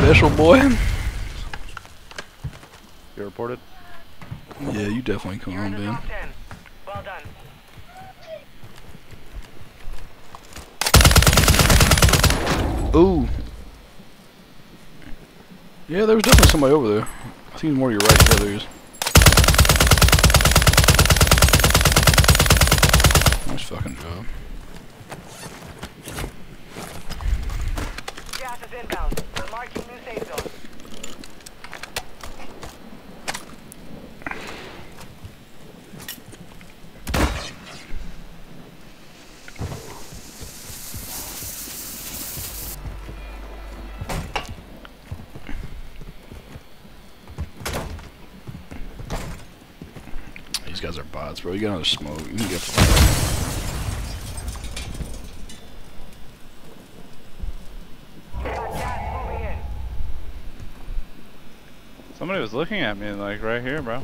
special, boy. You reported? Yeah, you definitely come You're on, the Ben. Well done. Ooh. Yeah, there was definitely somebody over there. I think he's more to your right. Yeah, there. Nice fucking job. Gas is inbound. Marking new safe zone. These guys are bots, bro. You got another smoke. You get Got gas moving in. Somebody was looking at me, like, right here, bro.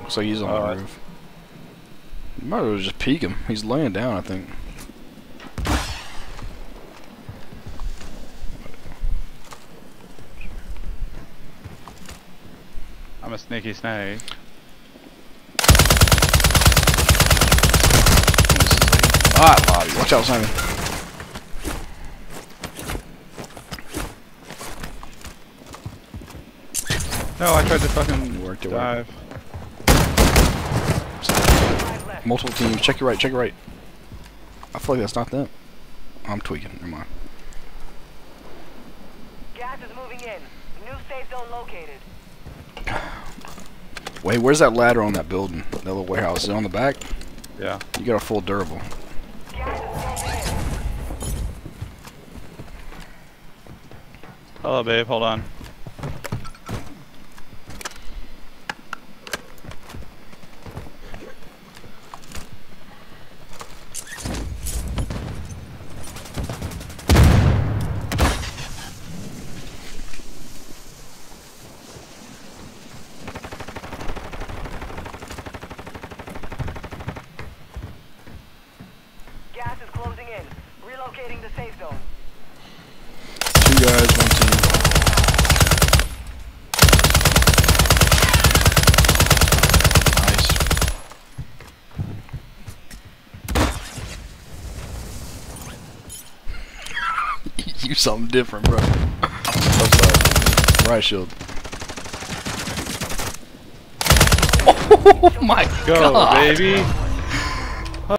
Looks like he's on Oh, the roof. You might as well just peek him. He's laying down, I think. I'm a sneaky snake. Ah, Bobby. Watch out, Simon. No, I tried to fucking It worked, it worked. dive. Five left. Multiple teams. Check your right. Check your right. I feel like that's not them. I'm tweaking. Never mind. Gas is moving in. New safe zone located. Wait, where's that ladder on that building? That little warehouse. Is it on the back? Yeah. You got a full durable. Gas is moving in. Hello, babe. Hold on. Gas is closing in. Relocating the safe zone. Two guys, one team. Nice. you something different, bro. What's up? Right shield. Oh my Go, god. baby.